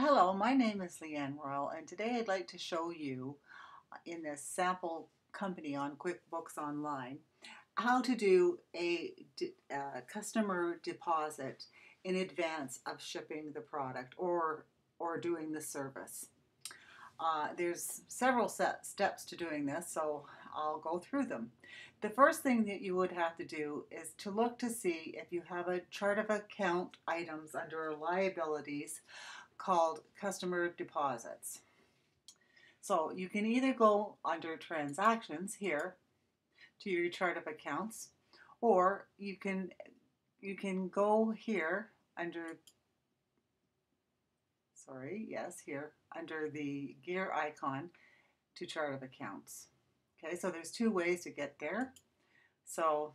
Hello, my name is Leanne Royal, and today I'd like to show you uh, in this sample company on QuickBooks Online how to do a uh, customer deposit in advance of shipping the product or or doing the service. Uh, there's several steps to doing this, so I'll go through them. The first thing that you would have to do is to look to see if you have a chart of account items under liabilities called customer deposits. So you can either go under transactions here to your chart of accounts, or you can you can go here under sorry, yes, here under the gear icon to chart of accounts. Okay, so there's two ways to get there. So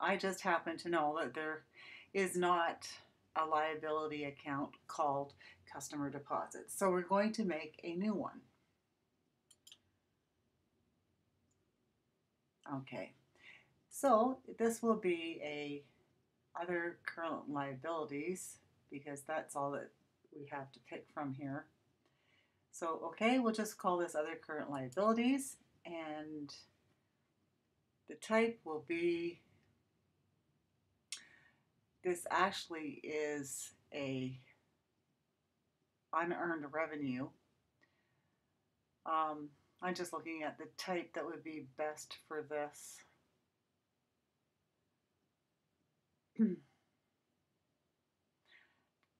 I just happen to know that there is not a liability account called customer deposits. So we're going to make a new one. Okay, so this will be a other current liabilities because that's all that we have to pick from here. So, okay, we'll just call this other current liabilities and the type will be this actually is a unearned revenue. Um, I'm just looking at the type that would be best for this.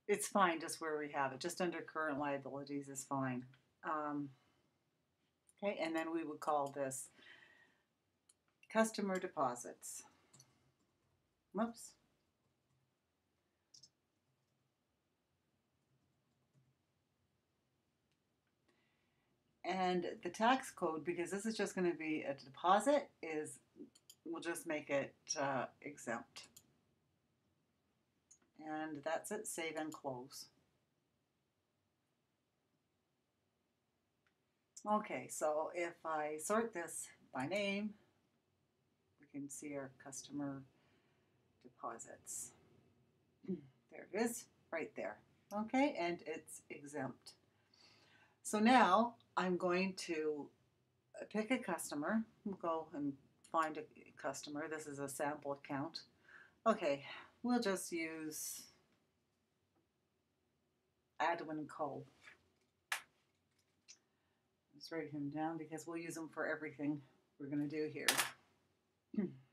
it's fine just where we have it, just under current liabilities is fine. Um, okay, and then we would call this customer deposits. Whoops. And the tax code, because this is just going to be a deposit, is we'll just make it uh, exempt. And that's it, save and close. Okay, so if I sort this by name, we can see our customer deposits. There it is, right there. Okay, and it's exempt. So now I'm going to uh, pick a customer, go and find a customer. This is a sample account. Okay, we'll just use Adwin Cole. Let's write him down because we'll use him for everything we're going to do here.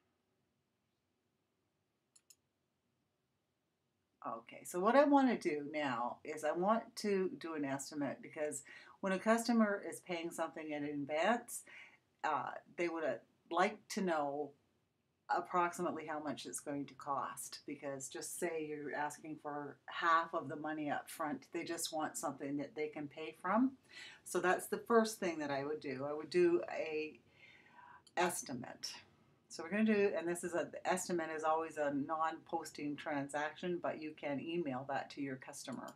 So what I want to do now is I want to do an estimate because when a customer is paying something in advance, uh, they would like to know approximately how much it's going to cost because just say you're asking for half of the money up front they just want something that they can pay from. So that's the first thing that i would do. I would do a estimate so we're going to do, and this is a, the estimate is always a non-posting transaction, but you can email that to your customer.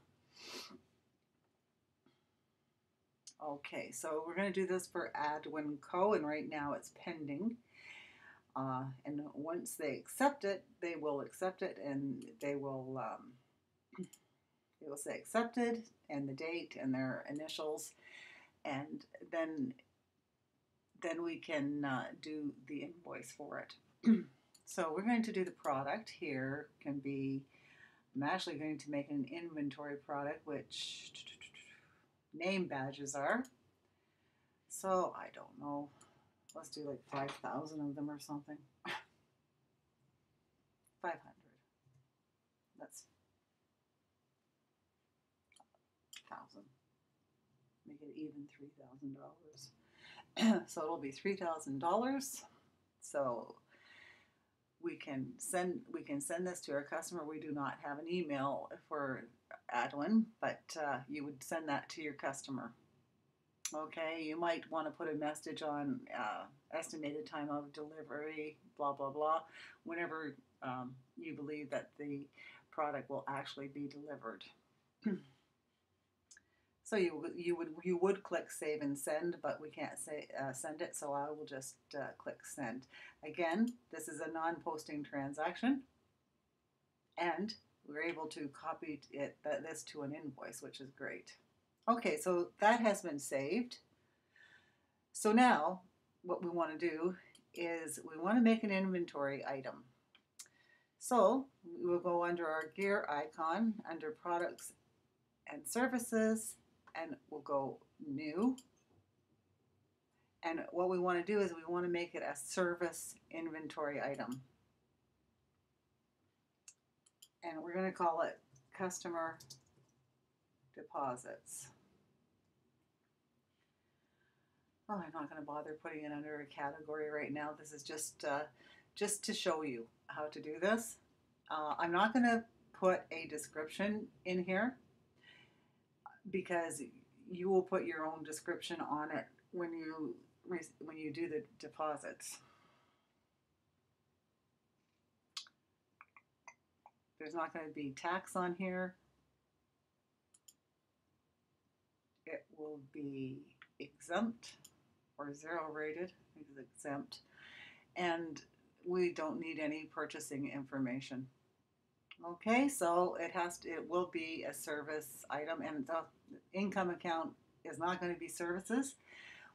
Okay, so we're going to do this for Adwin Co. and right now it's pending. Uh, and once they accept it, they will accept it and they will um, they will say accepted and the date and their initials and then then we can uh, do the invoice for it. so we're going to do the product here can be, I'm actually going to make an inventory product which name badges are. So I don't know, let's do like 5,000 of them or something. 500. That's 1,000. Make it even $3,000. so it'll be three thousand dollars. So we can send we can send this to our customer. We do not have an email for Adwin, but uh, you would send that to your customer. Okay, you might want to put a message on uh, estimated time of delivery, blah blah blah, whenever um, you believe that the product will actually be delivered. So you you would you would click save and send, but we can't say uh, send it, so I will just uh, click send. Again, this is a non-posting transaction, and we're able to copy it this to an invoice, which is great. Okay, so that has been saved. So now what we want to do is we want to make an inventory item. So we will go under our gear icon, under products and services, and we'll go new. And what we want to do is we want to make it a service inventory item. And we're going to call it customer deposits. Oh, I'm not going to bother putting it under a category right now. This is just uh, just to show you how to do this. Uh, I'm not going to put a description in here because you will put your own description on it when you when you do the deposits. There's not going to be tax on here. It will be exempt or zero rated, exempt, and we don't need any purchasing information. Okay, so it has to, it will be a service item, and the income account is not going to be services.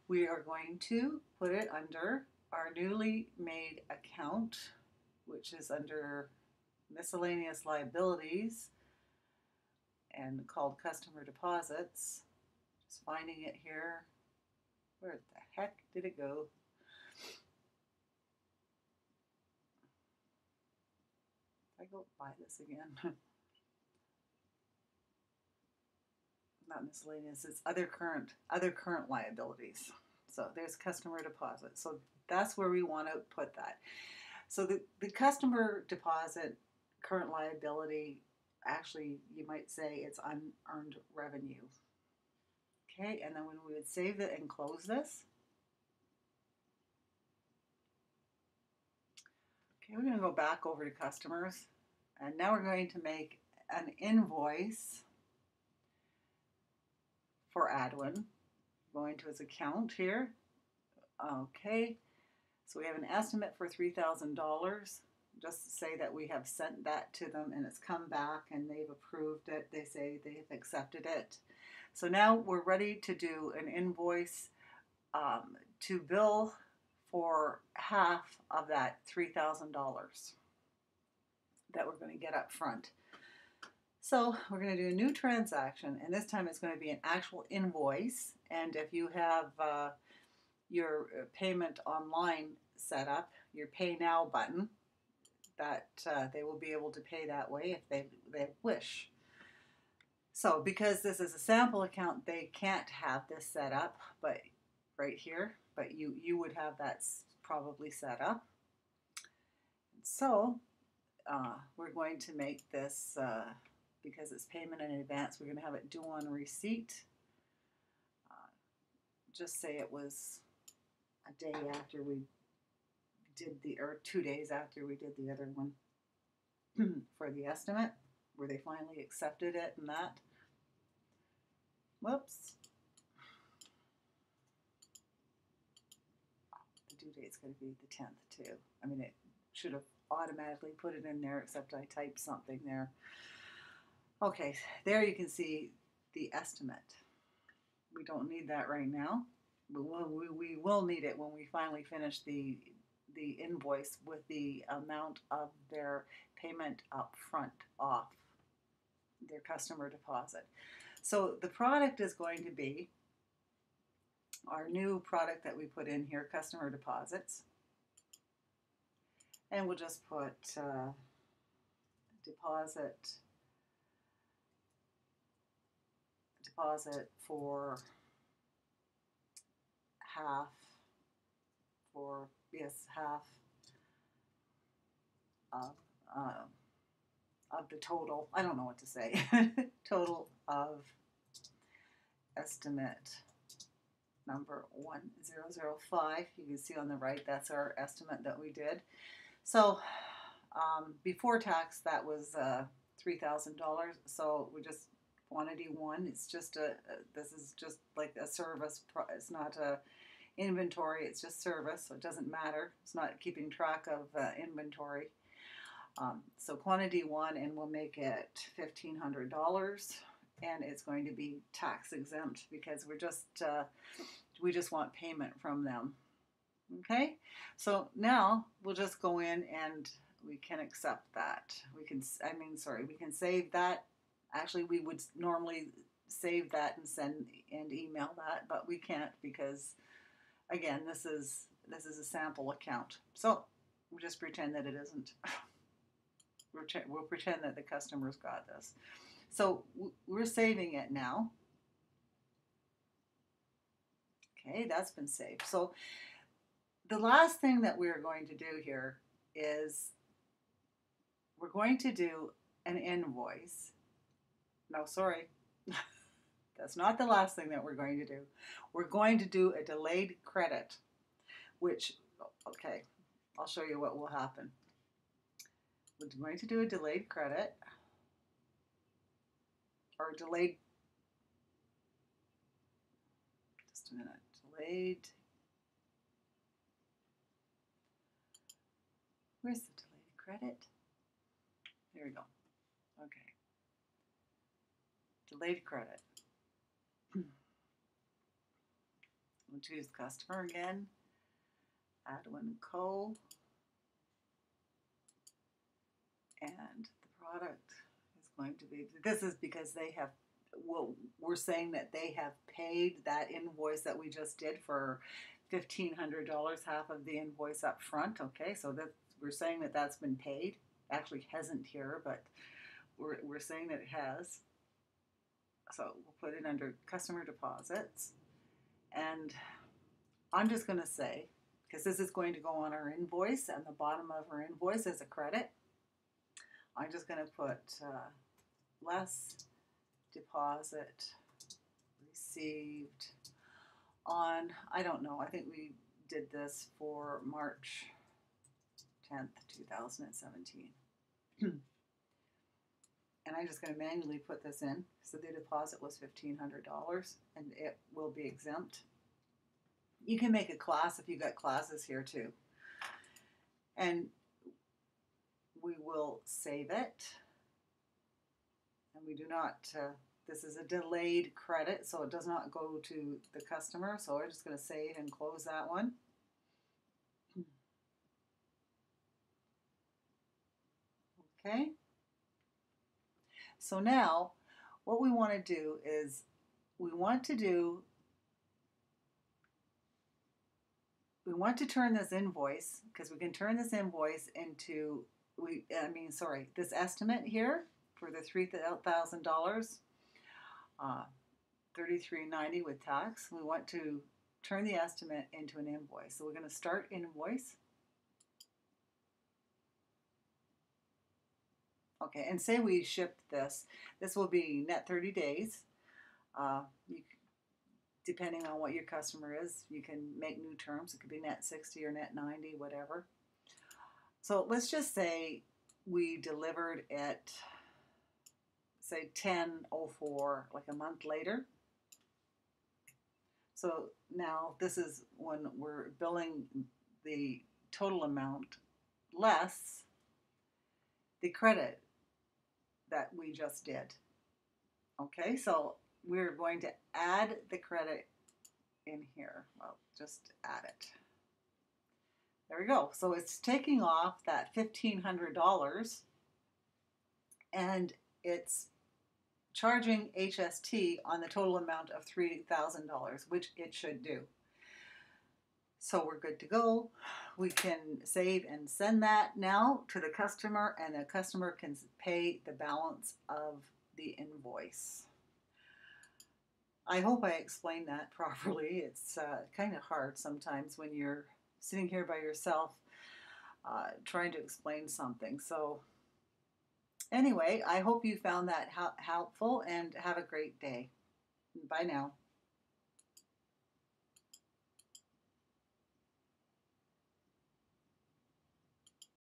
We are going to put it under our newly made account, which is under miscellaneous liabilities and called customer deposits. Just finding it here. Where the heck did it go? If I go buy this again. Not miscellaneous, it's other current other current liabilities. So there's customer deposit. So that's where we want to put that. So the, the customer deposit current liability actually you might say it's unearned revenue. Okay, and then when we would save it and close this, okay, we're going to go back over to customers, and now we're going to make an invoice for Adwin. Going to his account here. Okay, so we have an estimate for $3,000. Just to say that we have sent that to them and it's come back and they've approved it. They say they've accepted it. So now we're ready to do an invoice um, to bill for half of that $3,000 that we're going to get up front. So we're going to do a new transaction, and this time it's going to be an actual invoice. And if you have uh, your uh, payment online set up, your Pay Now button, that uh, they will be able to pay that way if they, they wish. So because this is a sample account, they can't have this set up, but right here, but you, you would have that probably set up. So uh, we're going to make this, uh, because it's payment in advance, we're going to have it due on receipt. Uh, just say it was a day after we did the, or two days after we did the other one for the estimate, where they finally accepted it and that. Whoops. The due date's going to be the 10th too. I mean, it should have automatically put it in there, except I typed something there. Okay, there you can see the estimate. We don't need that right now. But we, we will need it when we finally finish the the invoice with the amount of their payment up front off their customer deposit. So the product is going to be our new product that we put in here, customer deposits. And we'll just put uh, deposit deposit for half for yes half of uh, of the total. I don't know what to say. total of estimate number 1005. You can see on the right that's our estimate that we did. So um, before tax that was uh, $3,000. So we just quantity one. It's just a, this is just like a service. It's not a inventory. It's just service. So it doesn't matter. It's not keeping track of uh, inventory. Um, so quantity one, and we'll make it $1,500. and it's going to be tax exempt because we're just uh, we just want payment from them. Okay, so now we'll just go in and we can accept that. We can, I mean, sorry, we can save that. Actually, we would normally save that and send and email that, but we can't because, again, this is this is a sample account. So we'll just pretend that it isn't. we'll pretend that the customer's got this. So we're saving it now. Okay, that's been saved. So the last thing that we're going to do here is we're going to do an invoice. No, sorry. That's not the last thing that we're going to do. We're going to do a delayed credit, which, okay, I'll show you what will happen. We're going to do a delayed credit or delayed, just a minute, delayed, where's the delayed credit? There we go. Okay. Delayed credit. we'll choose customer again. Adwin Co. And the product is going to be, this is because they have, well, we're saying that they have paid that invoice that we just did for $1,500, half of the invoice up front. Okay, so that we're saying that that's been paid actually hasn't here, but we're, we're saying that it has. So we'll put it under customer deposits. And I'm just going to say, because this is going to go on our invoice, and the bottom of our invoice is a credit, I'm just going to put uh, less deposit received on, I don't know, I think we did this for March 10th, 2017. and I'm just going to manually put this in. So the deposit was $1,500 and it will be exempt. You can make a class if you've got classes here too. And we will save it. And we do not, uh, this is a delayed credit, so it does not go to the customer. So we're just going to save and close that one. Okay? So now, what we want to do is we want to do, we want to turn this invoice, because we can turn this invoice into, we, I mean, sorry, this estimate here for the $3,000, uh, 33.90 with tax, we want to turn the estimate into an invoice. So we're going to start invoice. Okay, and say we shipped this. This will be net 30 days. Uh, you, depending on what your customer is, you can make new terms. It could be net 60 or net 90, whatever. So let's just say we delivered it, say 10.04, like a month later. So now this is when we're billing the total amount less the credit that we just did. Okay, so we're going to add the credit in here. Well, just add it. There we go. So it's taking off that $1,500 and it's charging HST on the total amount of $3,000, which it should do. So we're good to go. We can save and send that now to the customer and the customer can pay the balance of the invoice. I hope I explained that properly. It's uh, kind of hard sometimes when you're sitting here by yourself uh, trying to explain something. So anyway, I hope you found that helpful and have a great day. Bye now.